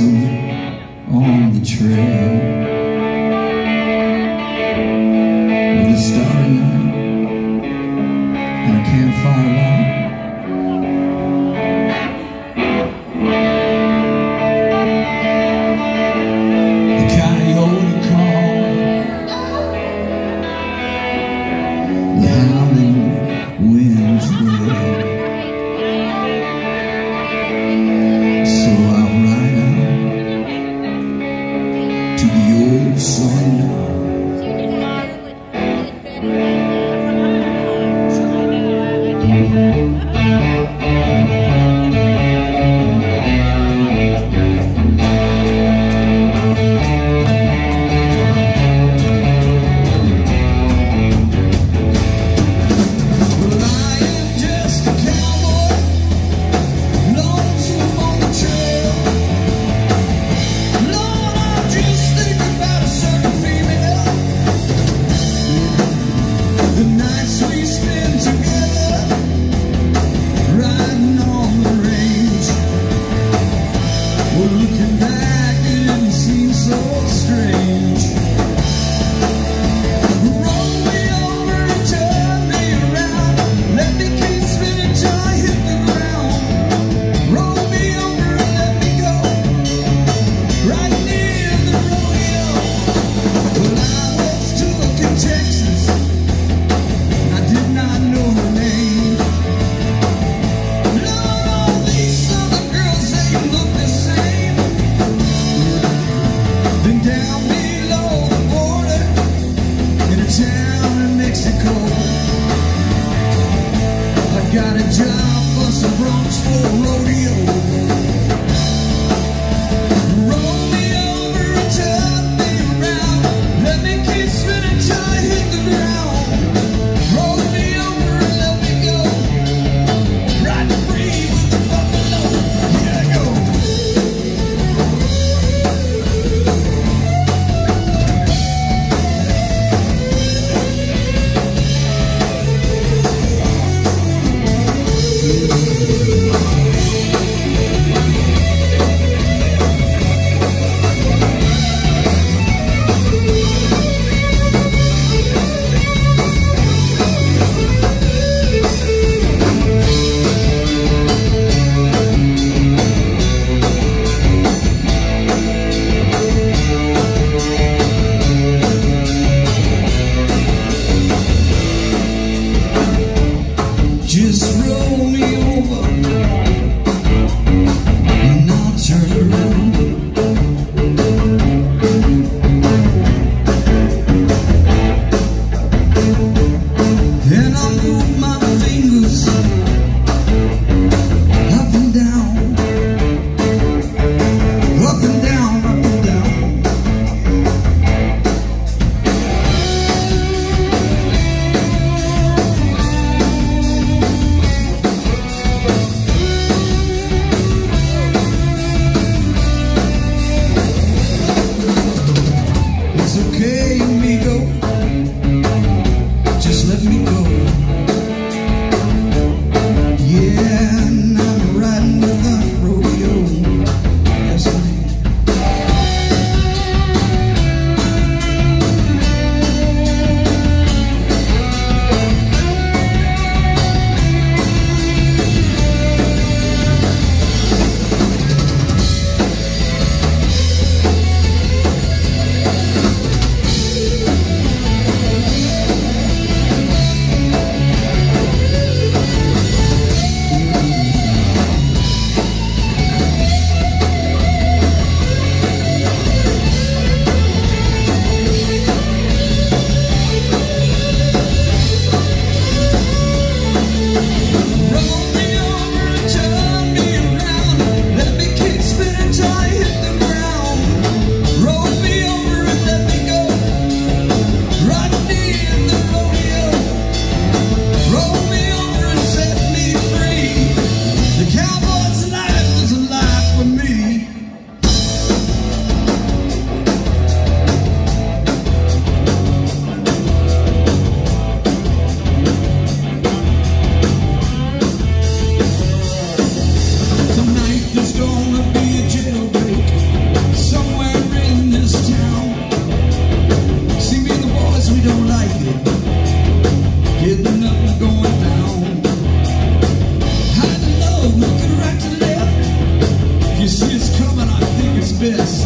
lonesome on the trail Well, this.